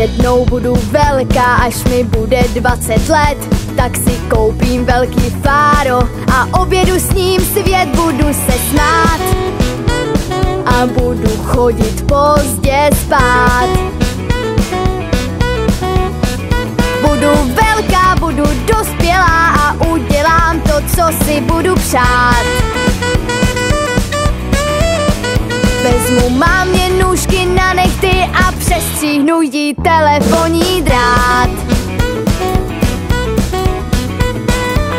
jednou budu velká, až mi bude 20 let. Tak si koupím velký fáro a obědu s ním svět budu se smát. A budu chodit pozdě spát. Budu velká, budu dospělá a udělám to, co si budu přát. Vezmu mámě nůžky na nechty telefonní drát.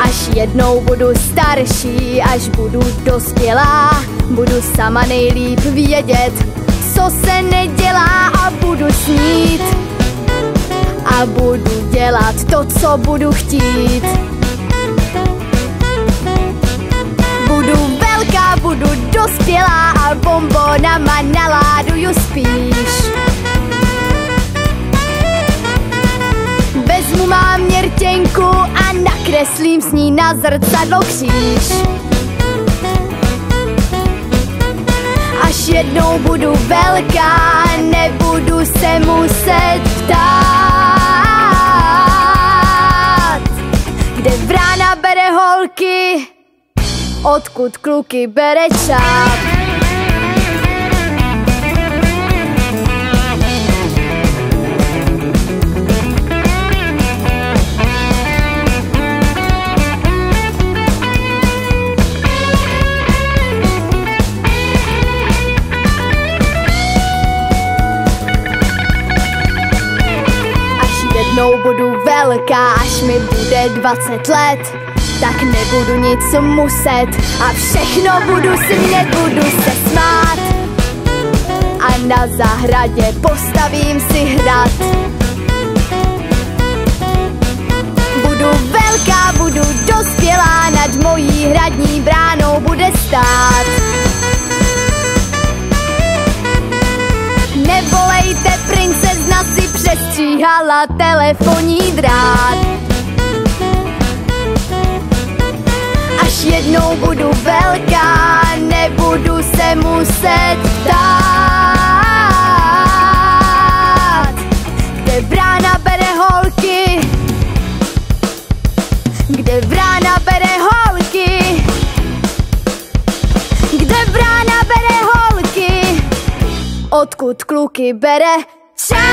Až jednou budu starší, až budu dospělá Budu sama nejlíp vědět, co se nedělá a budu snít. A budu dělat to, co budu chtít a nakreslím s ní na zrcadlo kříž. Až jednou budu velká, nebudu se muset ptát. Kde vrána bere holky, odkud kluky bere čáp jednou budu velká, až mi bude 20 let. Tak nebudu nic muset a všechno budu smět, budu se smát. A na zahradě postavím si hrad. Budu velká, budu dospělá, nad mojí hradní bránou bude stát si přestříhala telefonní drát. Až jednou budu velká, nebudu se muset ptát. Kde brána bere holky, kde brána bere holky? Kde brána bere holky, odkud kluky bere time